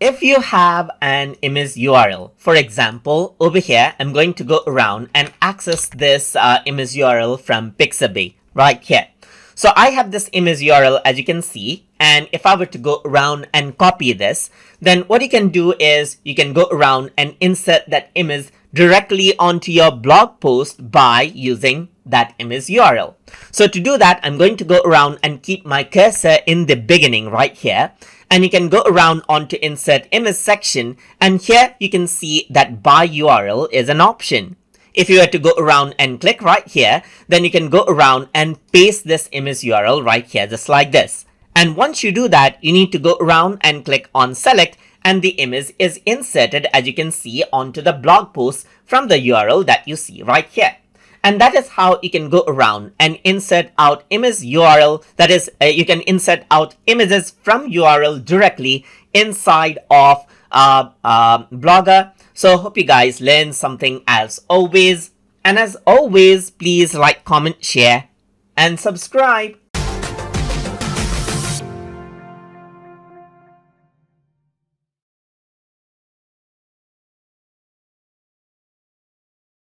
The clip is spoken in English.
if you have an image URL, for example, over here, I'm going to go around and access this uh, image URL from Pixabay right here. So I have this image URL as you can see, and if I were to go around and copy this, then what you can do is you can go around and insert that image directly onto your blog post by using that image URL. So to do that, I'm going to go around and keep my cursor in the beginning right here. And you can go around onto insert image section. And here you can see that by URL is an option. If you were to go around and click right here, then you can go around and paste this image URL right here, just like this. And once you do that, you need to go around and click on select and the image is inserted as you can see onto the blog post from the URL that you see right here. And that is how you can go around and insert out image URL. That is, uh, you can insert out images from URL directly inside of uh, uh, Blogger. So hope you guys learn something as always. And as always, please like, comment, share, and subscribe.